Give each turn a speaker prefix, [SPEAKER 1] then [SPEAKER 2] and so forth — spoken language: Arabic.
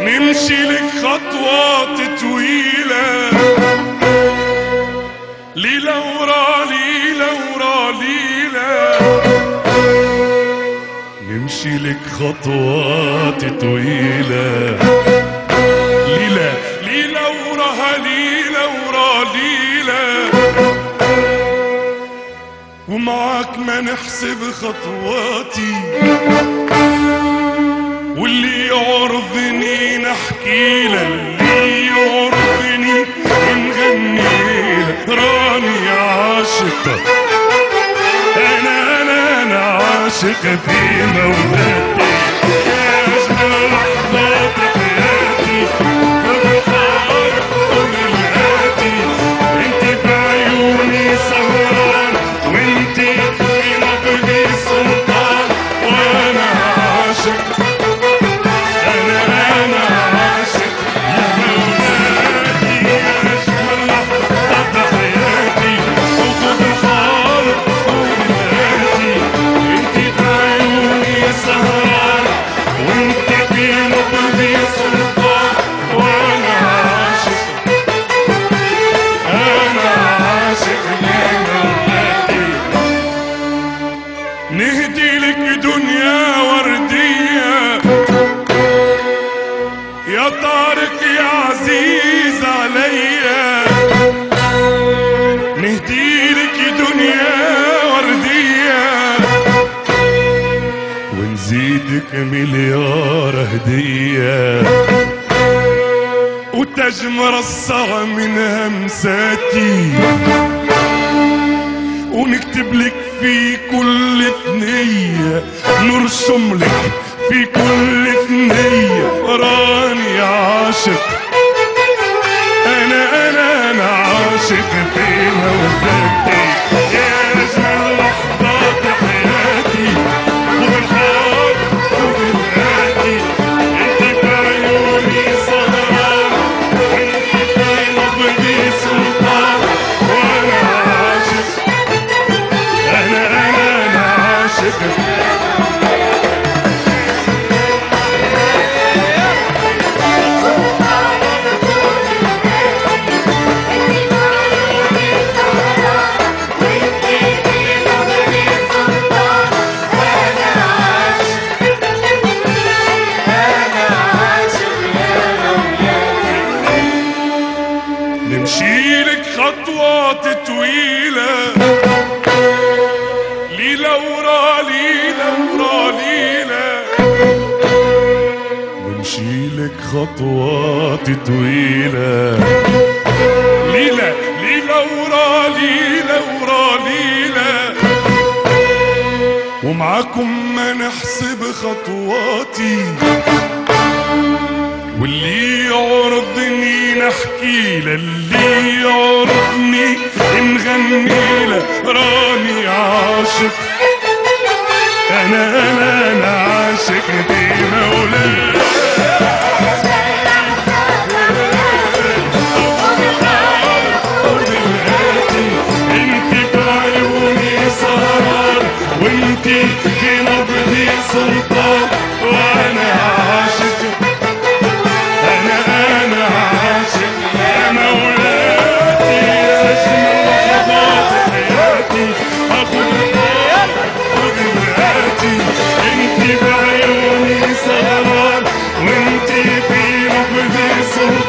[SPEAKER 1] نمشي لك خطوات طويلة. ليلة ورا ليلة ورا ليلة نمشي لك خطوات طويلة ليلة ليلة وراها ليلة ورا ليلة. ومعاك ما نحسب خطواتي. واللي يعرضني نحكي له اللي يعرضني نغني له راني عاشق. أنا أنا أنا عاشق في مولاتي طارق يا عزيز عليا نهدي لك دنيا وردية ونزيدك مليار هدية وتاج مرصع من همساتي ونكتب لك في كل ثنية نرسم لك في كل ثنية راني عاشق. أنا أنا أنا عاشق في مودتي خطوات طويلة. ليلة ورا ليلة ورا ليلة. نمشي لك خطوات طويلة. ليلة ليلة ورا ليلة ورا ليلة. ومعاكم ما نحسب خطواتي. واللي يعرضني نحكي له اللي يعرضني نغني له راني عاشق. أنا أنا أنا dancing